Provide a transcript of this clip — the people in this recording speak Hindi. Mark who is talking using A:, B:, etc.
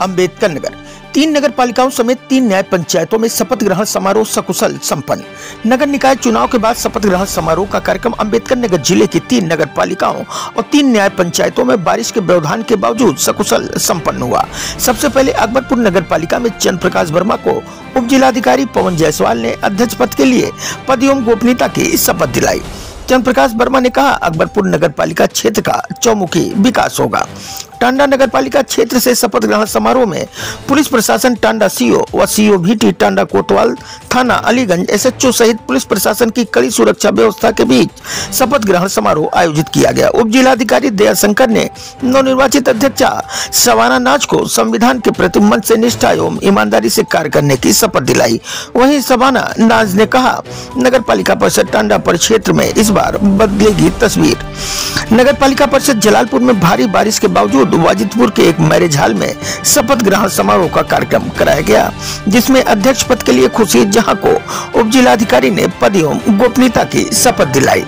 A: अंबेडकर नगर। तीन नगर पालिकाओं समेत तीन न्याय पंचायतों में शपथ ग्रहण समारोह सकुशल संपन्न। नगर निकाय चुनाव के बाद शपथ ग्रहण समारोह का कार्यक्रम अंबेडकर नगर ज़िले की तीन नगर पालिकाओं और तीन न्याय पंचायतों में बारिश के व्यवधान के बावजूद सकुशल संपन्न हुआ। सबसे पहले अकबरपुर नगर पालिका में चंद्र प्रकाश वर्मा को उप जिलाधिकारी पवन जायसवाल ने अध्यक्ष पद के लिए पद एवं गोपनीयता की शपथ दिलाई। चंद्र प्रकाश वर्मा ने कहा, अकबरपुर नगर पालिका क्षेत्र का चौमुखी विकास होगा। टांडा नगर पालिका क्षेत्र से शपथ ग्रहण समारोह में पुलिस प्रशासन टांडा सीओ व सीओ भीटी टांडा कोतवाल थाना अलीगंज, एसएचओ सहित पुलिस प्रशासन की कड़ी सुरक्षा व्यवस्था के बीच शपथ ग्रहण समारोह आयोजित किया गया। उप जिलाधिकारी दया शंकर ने नवनिर्वाचित अध्यक्षा सवाना नाच को संविधान के प्रति मन से निष्ठा एवं ईमानदारी से कार्य करने की शपथ दिलाई। वहीं सवाना नाज ने कहा नगर पालिका परिषद टांडा परिक्षेत्र में इस बार बदलेगी तस्वीर। नगर पालिका परिषद जलालपुर में भारी बारिश के बावजूद वाजिदपुर के एक मैरिज हॉल में शपथ ग्रहण समारोह का कार्यक्रम कराया गया, जिसमें अध्यक्ष पद के लिए खुशी जहाँ को उप जिलाधिकारी ने पद एवं गोपनीयता की शपथ दिलाई।